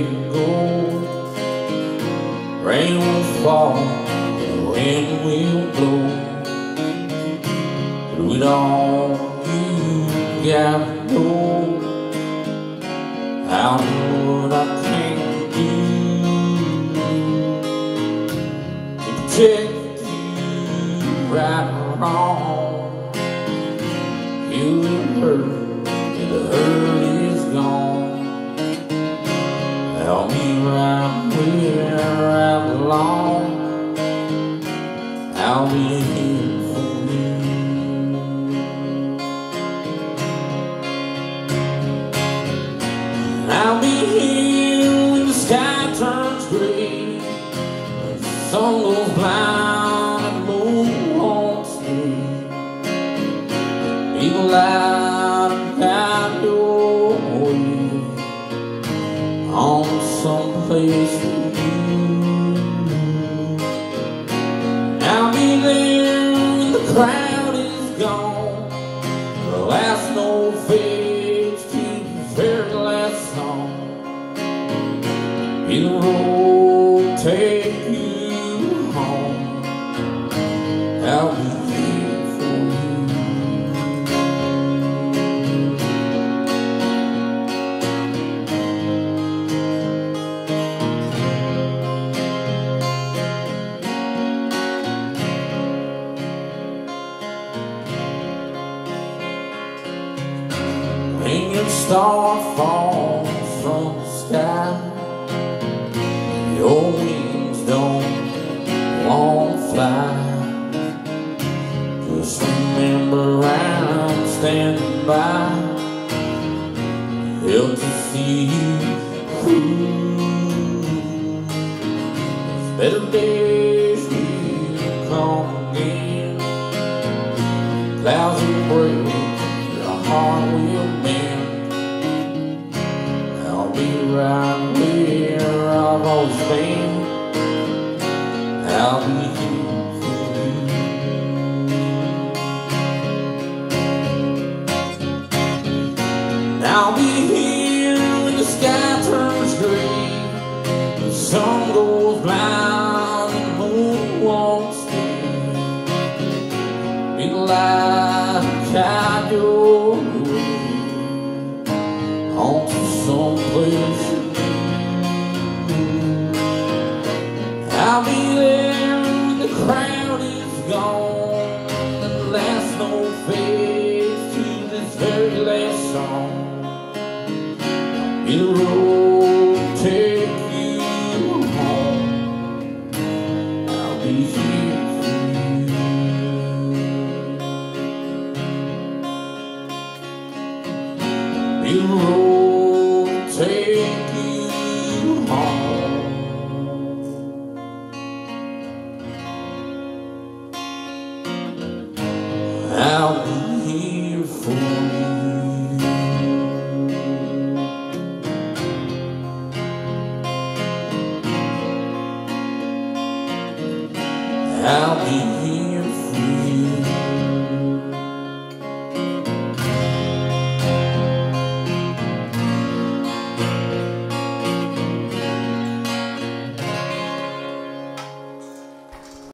way go. Rain will fall, and wind will blow. Do it all you got to know. I know what I can do to protect you right or wrong. You and her. Sun goes blind and the moon won't stay. Be the light and guide your way on someplace with you. I'll be there when the crowd is gone. The last note fades to the very last song. Be the road take you. Your star falls from the sky, wings don't Just remember I'm standing by, help to see you through. Better days will come again. Clouds will break, your heart will mend. I'll be right where I've always been. I'll be I'll be here when the sky turns gray. The sun goes and the moon won't stay. Be guide your way on to someplace. I'll be there when the crowd is gone and the last no fades to this very last song. The road take you home. I'll be here for you. Road take you home. I'll I'll be here.